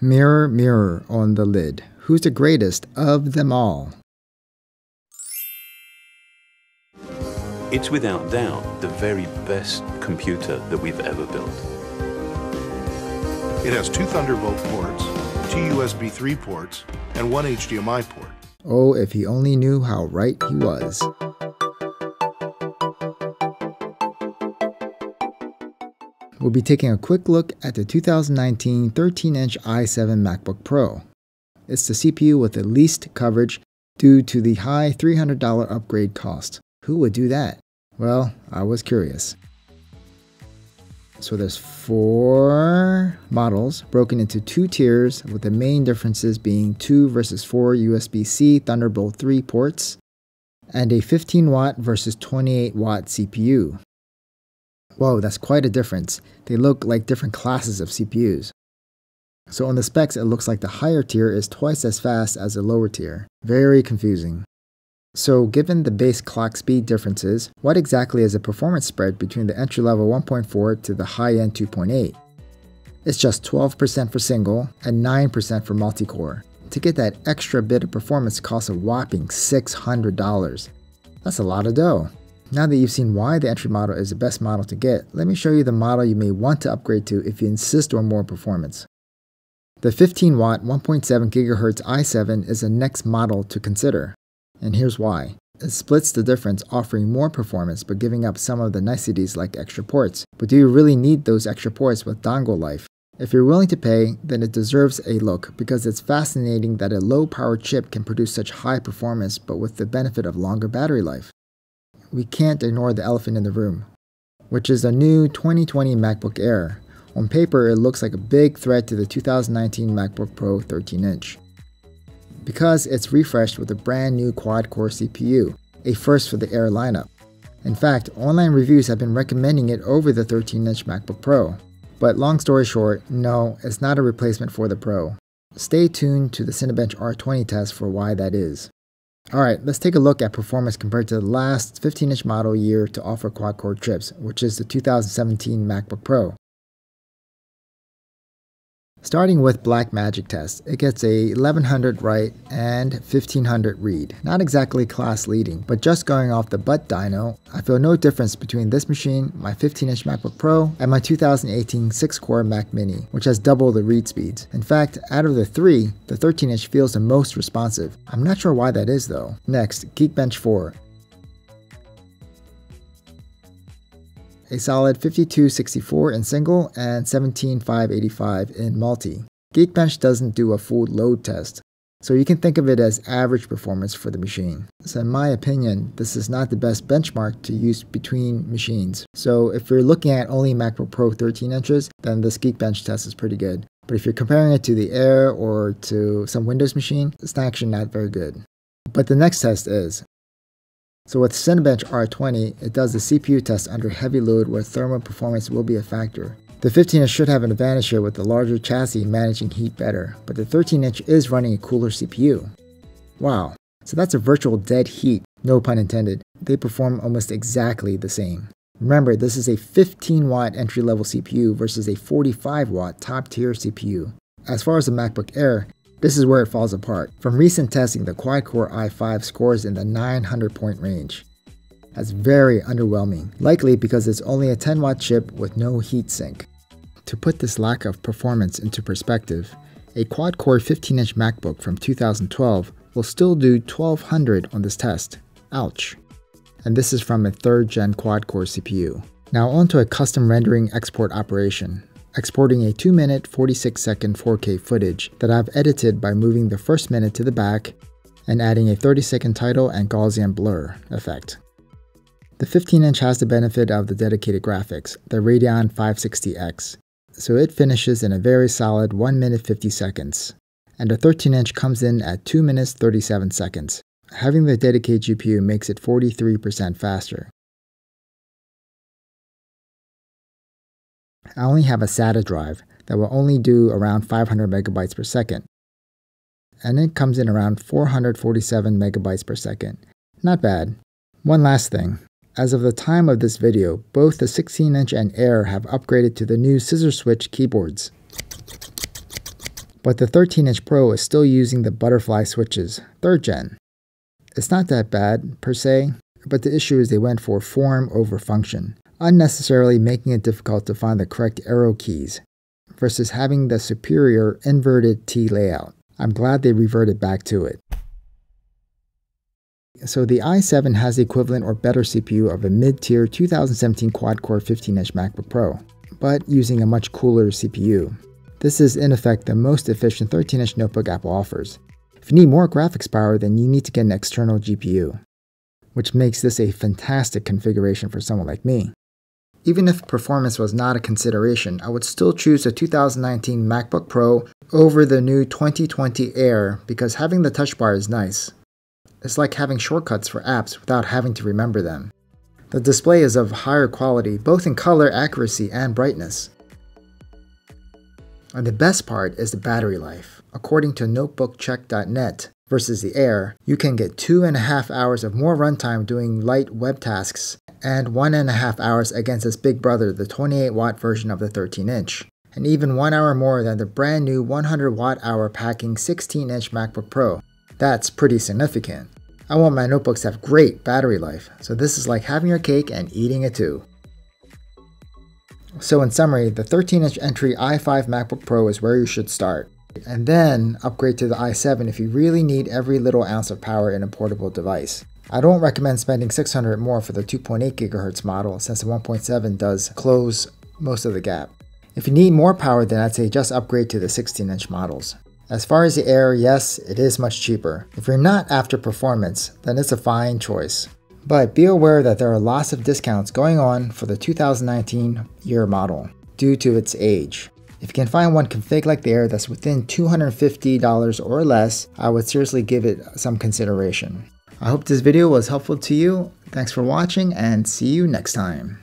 Mirror, mirror on the lid, who's the greatest of them all? It's without doubt the very best computer that we've ever built. It has two Thunderbolt ports, two USB 3 ports, and one HDMI port. Oh, if he only knew how right he was. We'll be taking a quick look at the 2019 13-inch i7 MacBook Pro. It's the CPU with the least coverage due to the high $300 upgrade cost. Who would do that? Well, I was curious. So there's four models broken into two tiers with the main differences being 2 versus 4 USB-C Thunderbolt 3 ports and a 15 watt versus 28 watt CPU. Whoa, that's quite a difference. They look like different classes of CPUs. So on the specs, it looks like the higher tier is twice as fast as the lower tier. Very confusing. So given the base clock speed differences, what exactly is the performance spread between the entry-level 1.4 to the high-end 2.8? It's just 12% for single and 9% for multi-core. To get that extra bit of performance costs a whopping $600. That's a lot of dough. Now that you've seen why the entry model is the best model to get, let me show you the model you may want to upgrade to if you insist on more performance. The 15 watt 1.7 GHz i7 is the next model to consider, and here's why. It splits the difference, offering more performance but giving up some of the niceties like extra ports. But do you really need those extra ports with dongle life? If you're willing to pay, then it deserves a look because it's fascinating that a low power chip can produce such high performance but with the benefit of longer battery life we can't ignore the elephant in the room, which is a new 2020 MacBook Air. On paper, it looks like a big threat to the 2019 MacBook Pro 13 inch. Because it's refreshed with a brand new quad core CPU, a first for the Air lineup. In fact, online reviews have been recommending it over the 13 inch MacBook Pro. But long story short, no, it's not a replacement for the Pro. Stay tuned to the Cinebench R20 test for why that is. Alright, let's take a look at performance compared to the last 15-inch model year to offer quad-core chips, which is the 2017 MacBook Pro. Starting with Blackmagic test, it gets a 1100 write and 1500 read. Not exactly class leading, but just going off the butt dyno, I feel no difference between this machine, my 15-inch MacBook Pro, and my 2018 6-core Mac Mini, which has double the read speeds. In fact, out of the three, the 13-inch feels the most responsive. I'm not sure why that is though. Next, Geekbench 4. A solid 5264 in single and 17585 in multi. Geekbench doesn't do a full load test, so you can think of it as average performance for the machine. So in my opinion, this is not the best benchmark to use between machines. So if you're looking at only MacBook Pro 13 inches, then this Geekbench test is pretty good. But if you're comparing it to the Air or to some Windows machine, it's actually not very good. But the next test is so with Cinebench R20, it does the CPU test under heavy load where thermal performance will be a factor. The 15 inch should have an advantage here with the larger chassis managing heat better, but the 13 inch is running a cooler CPU. Wow, so that's a virtual dead heat, no pun intended. They perform almost exactly the same. Remember, this is a 15 watt entry level CPU versus a 45 watt top tier CPU. As far as the MacBook Air, this is where it falls apart. From recent testing, the quad-core i5 scores in the 900 point range. That's very underwhelming, likely because it's only a 10 watt chip with no heatsink. To put this lack of performance into perspective, a quad-core 15-inch MacBook from 2012 will still do 1200 on this test. Ouch. And this is from a 3rd gen quad-core CPU. Now onto a custom rendering export operation exporting a 2 minute 46 second 4K footage that I've edited by moving the first minute to the back and adding a 30 second title and Gaussian blur effect. The 15 inch has the benefit of the dedicated graphics, the Radeon 560X, so it finishes in a very solid 1 minute 50 seconds, and the 13 inch comes in at 2 minutes 37 seconds. Having the dedicated GPU makes it 43% faster. I only have a SATA drive that will only do around 500 megabytes per second. And it comes in around 447 megabytes per second. Not bad. One last thing. As of the time of this video, both the 16-inch and Air have upgraded to the new scissor switch keyboards. But the 13 inch Pro is still using the butterfly switches, 3rd gen. It's not that bad, per se, but the issue is they went for form over function, unnecessarily making it difficult to find the correct arrow keys, versus having the superior inverted T layout. I'm glad they reverted back to it. So the i7 has the equivalent or better CPU of a mid-tier 2017 quad-core 15-inch MacBook Pro, but using a much cooler CPU. This is in effect the most efficient 13-inch notebook Apple offers. If you need more graphics power, then you need to get an external GPU, which makes this a fantastic configuration for someone like me. Even if performance was not a consideration, I would still choose the 2019 MacBook Pro over the new 2020 Air because having the touch bar is nice. It's like having shortcuts for apps without having to remember them. The display is of higher quality, both in color accuracy and brightness. And the best part is the battery life. According to notebookcheck.net, versus the Air, you can get two and a half hours of more runtime doing light web tasks and one and a half hours against its big brother, the 28 watt version of the 13 inch, and even one hour more than the brand new 100 watt hour packing 16 inch MacBook Pro. That's pretty significant. I want my notebooks to have great battery life, so this is like having your cake and eating it too. So in summary, the 13 inch entry i5 MacBook Pro is where you should start and then upgrade to the i7 if you really need every little ounce of power in a portable device. I don't recommend spending 600 more for the 2.8 GHz model since the 1.7 does close most of the gap. If you need more power then I'd say just upgrade to the 16 inch models. As far as the Air, yes, it is much cheaper. If you're not after performance, then it's a fine choice. But be aware that there are lots of discounts going on for the 2019 year model due to its age. If you can find one config like the Air that's within $250 or less, I would seriously give it some consideration. I hope this video was helpful to you. Thanks for watching and see you next time.